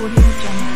我遇见